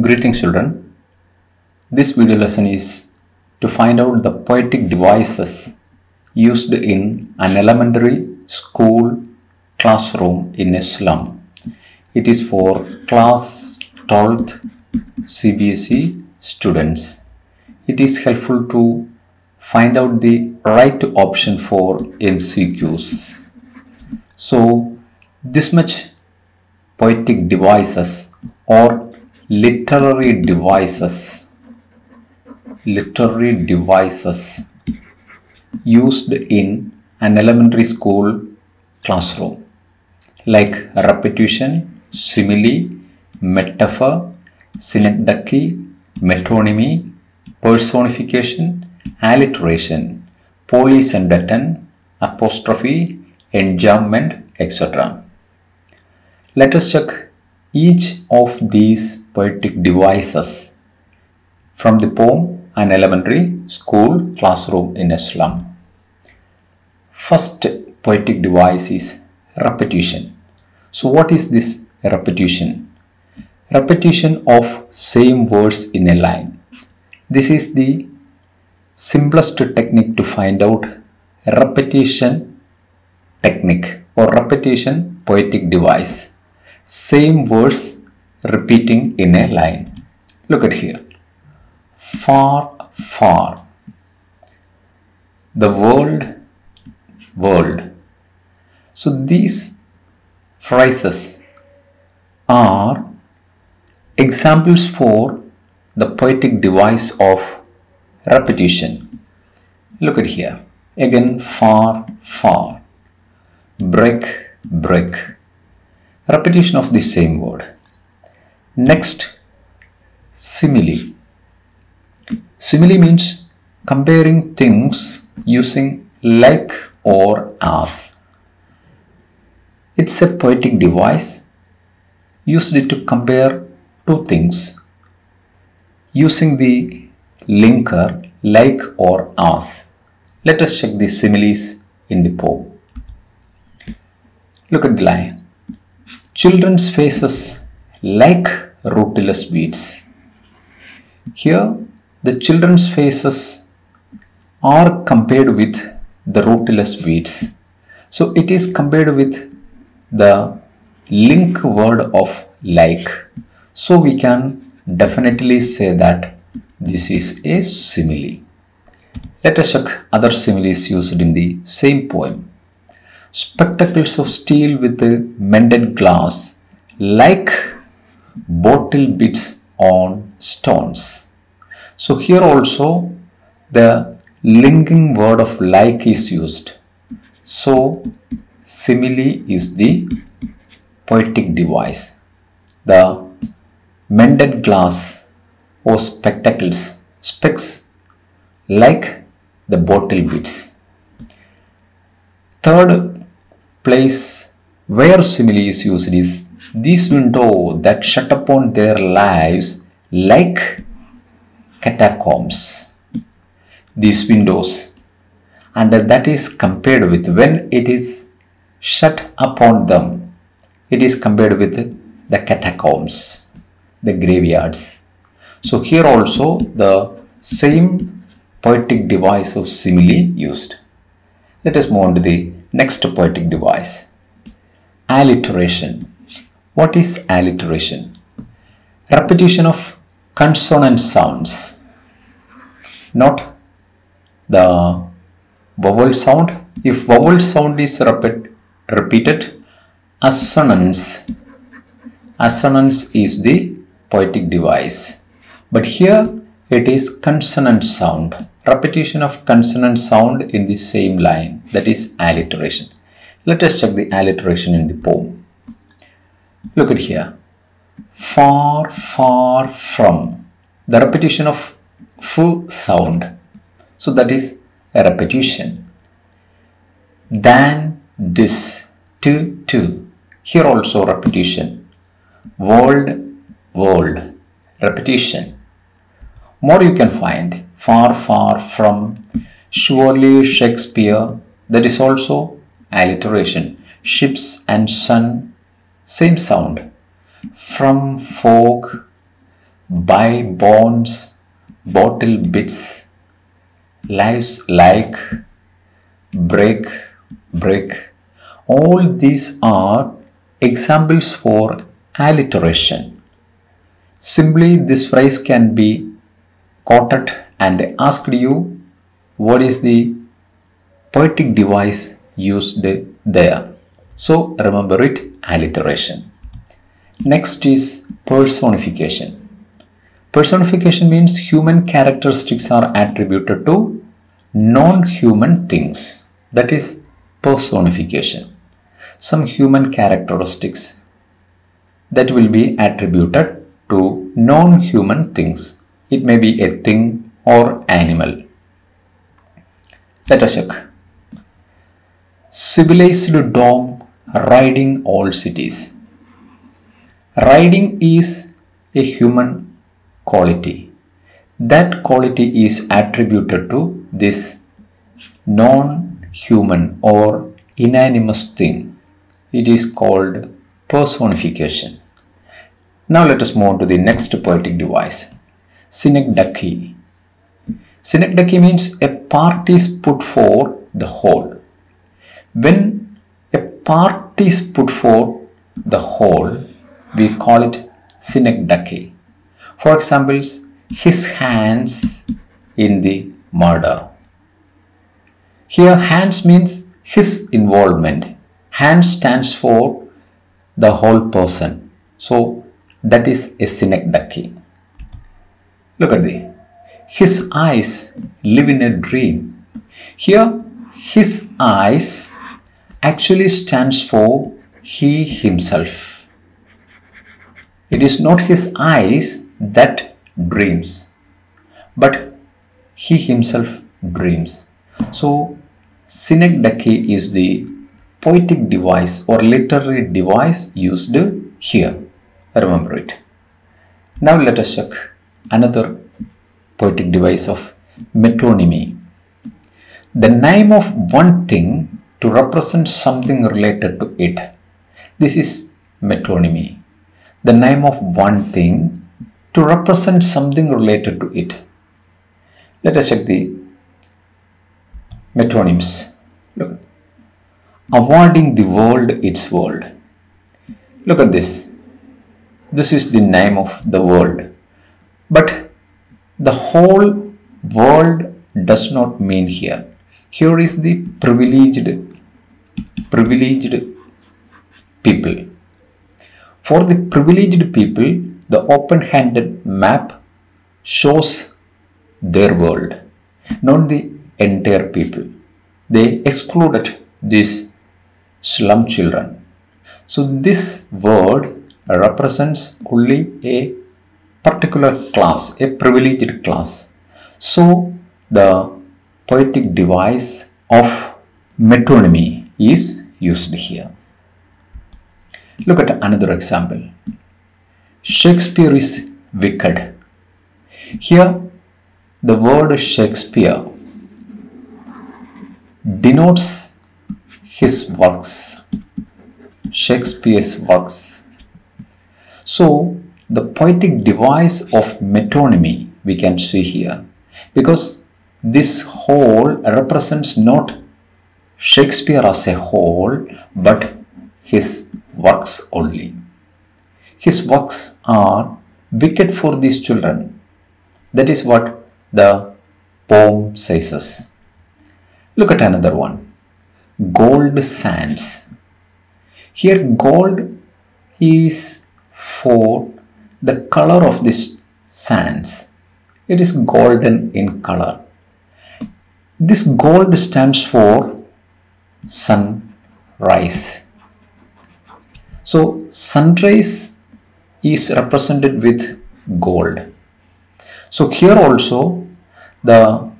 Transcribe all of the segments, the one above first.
Greetings children. This video lesson is to find out the poetic devices used in an elementary school classroom in a slum. It is for class 12th CBSE students. It is helpful to find out the right option for MCQs. So this much poetic devices or literary devices. Literary devices used in an elementary school classroom. Like repetition simile metaphor synecdoche metonymy personification alliteration polysyndeton apostrophe enjambment etc let us check each of these poetic devices from the poem An Elementary School Classroom in a Slum. First poetic device is repetition. So what is this repetition? Repetition of same words in a line. This is the simplest technique to find out repetition technique or repetition poetic device same words repeating in a line. Look at here. Far, far. The world, world. So these phrases are examples for the poetic device of repetition. Look at here. Again, far, far. Break, break repetition of the same word. Next, simile. Simile means comparing things using like or as. It's a poetic device used to compare two things using the linker like or as. Let us check the similes in the poem. Look at the line children's faces like rootless weeds. Here, the children's faces are compared with the rootless weeds. So it is compared with the link word of like. So we can definitely say that this is a simile. Let us check other similes used in the same poem spectacles of steel with a mended glass like bottle bits on stones. So here also the linking word of like is used. So simile is the poetic device. The mended glass or spectacles, specs like the bottle bits. Third place where simile is used is this window that shut upon their lives like catacombs. These windows and that is compared with when it is shut upon them. It is compared with the catacombs, the graveyards. So here also the same poetic device of simile used. Let us move on to the Next poetic device. Alliteration. What is alliteration? Repetition of consonant sounds. Not the vowel sound. If vowel sound is repeat, repeated, assonance. Assonance is the poetic device. But here it is consonant sound repetition of consonant sound in the same line that is alliteration. Let us check the alliteration in the poem. Look at here. Far, far from. The repetition of f sound. So that is a repetition. Than this. To, to. Here also repetition. World, world. Repetition. More you can find far, far from. Surely Shakespeare, that is also alliteration. Ships and sun, same sound. From folk, by bonds, bottle bits, lives like, break, break. All these are examples for alliteration. Simply this phrase can be quoted and asked you what is the poetic device used there. So remember it alliteration. Next is personification. Personification means human characteristics are attributed to non-human things. That is personification. Some human characteristics that will be attributed to non-human things. It may be a thing or animal. Let us check. Civilized dome riding all cities. Riding is a human quality. That quality is attributed to this non-human or inanimous thing. It is called personification. Now let us move on to the next poetic device. Synecdoche. Synecdoche means a part is put for the whole. When a part is put for the whole, we call it synecdoche. For examples, his hands in the murder. Here, hands means his involvement. Hand stands for the whole person. So, that is a synecdoche. Look at the his eyes live in a dream. Here, his eyes actually stands for he himself. It is not his eyes that dreams, but he himself dreams. So, synecdoche is the poetic device or literary device used here. Remember it. Now let us check another poetic device of metonymy. The name of one thing to represent something related to it. This is metonymy. The name of one thing to represent something related to it. Let us check the metonyms. Look. Awarding the world its world. Look at this. This is the name of the world. But the whole world does not mean here. Here is the privileged privileged people. For the privileged people, the open-handed map shows their world, not the entire people. They excluded these slum children. So this word represents only a particular class, a privileged class. So the poetic device of metonymy is used here. Look at another example. Shakespeare is wicked. Here, the word Shakespeare denotes his works, Shakespeare's works. So, the poetic device of metonymy we can see here because this whole represents not Shakespeare as a whole, but his works only. His works are wicked for these children. That is what the poem says us. Look at another one. Gold sands. Here gold is for the color of this sands. It is golden in color. This gold stands for sunrise. So sunrise is represented with gold. So here also the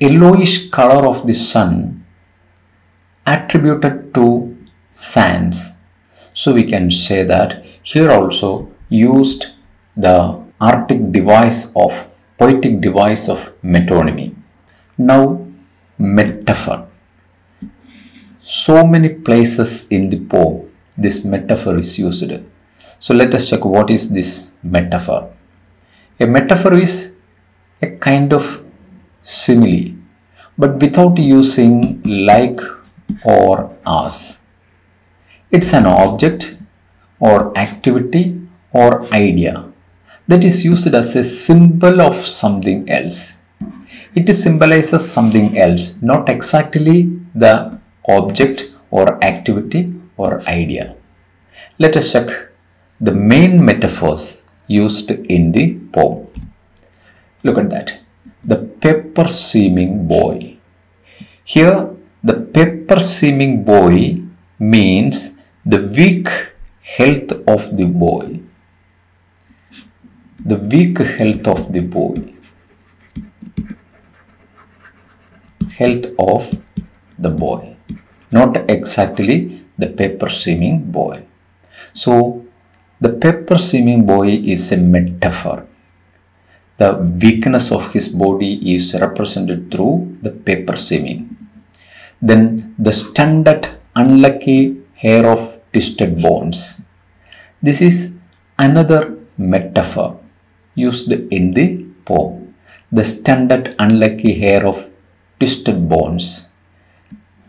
yellowish color of the sun attributed to sands. So we can say that here also used the arctic device of poetic device of metonymy. Now metaphor so many places in the poem this metaphor is used. So let us check what is this metaphor. A metaphor is a kind of simile, but without using like or as. It's an object or activity or idea that is used as a symbol of something else. It symbolizes something else, not exactly the object or activity or idea. Let us check the main metaphors used in the poem. Look at that. The paper seeming boy. Here, the paper seeming boy means the weak health of the boy. The weak health of the boy. Health of the boy. Not exactly the paper seeming boy. So, the paper seeming boy is a metaphor. The weakness of his body is represented through the paper seeming Then the standard unlucky heir of twisted bones. This is another metaphor used in the poem. The standard unlucky heir of twisted bones.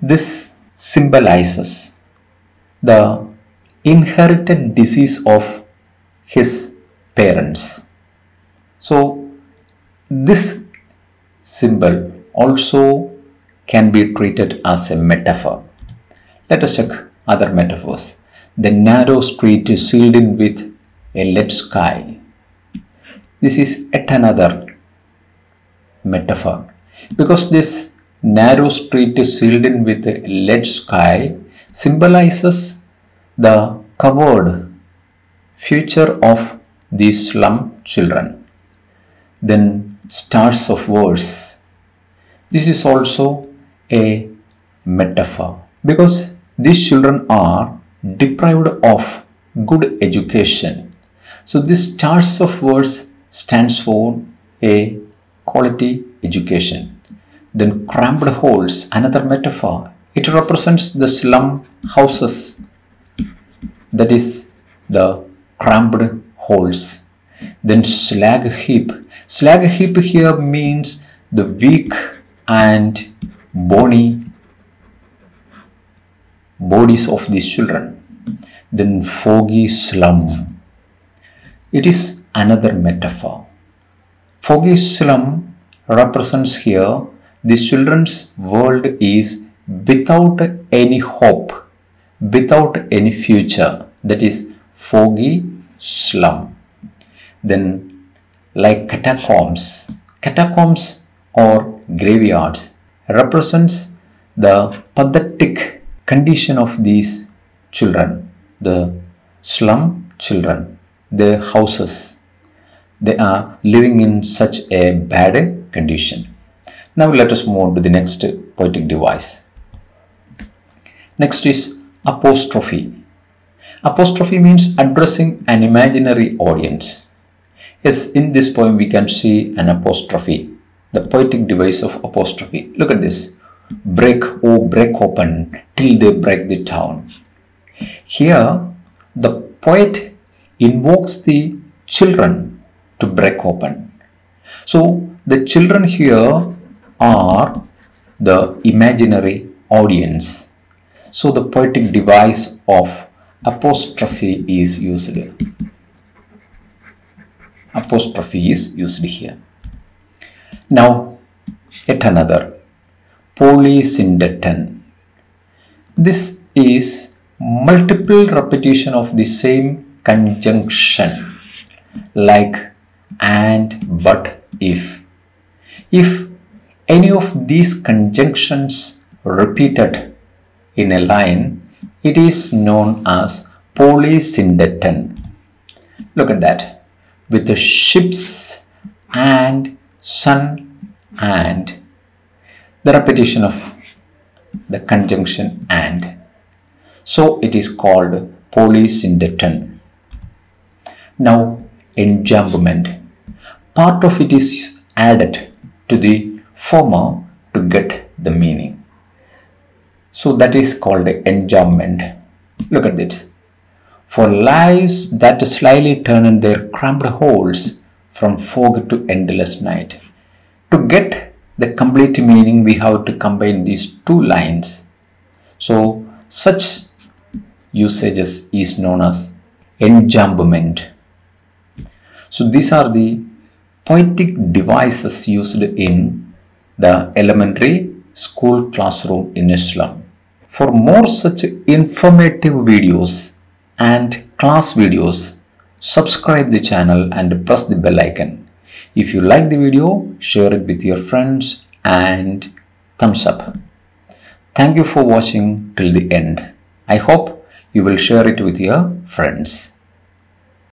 This symbolizes the inherited disease of his parents. So, this symbol also can be treated as a metaphor. Let us check other metaphors. The narrow street is sealed in with a lead sky. This is yet another metaphor because this narrow street is sealed in with a lead sky symbolizes the covered future of these slum children. Then stars of verse. This is also a metaphor because these children are deprived of good education. So this stars of verse stands for a quality education. Then cramped holes, another metaphor. It represents the slum houses that is the cramped holes. Then slag heap. Slag heap here means the weak and bony bodies of these children. Then foggy slum. It is another metaphor. Foggy slum represents here this children's world is without any hope, without any future that is foggy slum. Then like catacombs, catacombs or graveyards represents the pathetic condition of these children, the slum children, their houses. They are living in such a bad condition. Now let us move on to the next poetic device. Next is apostrophe. Apostrophe means addressing an imaginary audience. Yes, in this poem we can see an apostrophe, the poetic device of apostrophe. Look at this. Break, oh break open till they break the town. Here, the poet invokes the children to break open. So, the children here are the imaginary audience. So, the poetic device of apostrophe is used apostrophe is used here now yet another polysyndeton this is multiple repetition of the same conjunction like and but if if any of these conjunctions repeated in a line it is known as polysyndeton. Look at that. With the ships and sun and the repetition of the conjunction and. So it is called polysyndeton. Now enjambment. Part of it is added to the former to get the meaning. So that is called enjambment. Look at this. For lives that slyly turn in their cramped holes, from fog to endless night. To get the complete meaning, we have to combine these two lines. So, such usages is known as enjambment. So, these are the poetic devices used in the elementary school classroom in a slum. For more such informative videos and class videos, subscribe the channel and press the bell icon. If you like the video, share it with your friends and thumbs up. Thank you for watching till the end. I hope you will share it with your friends.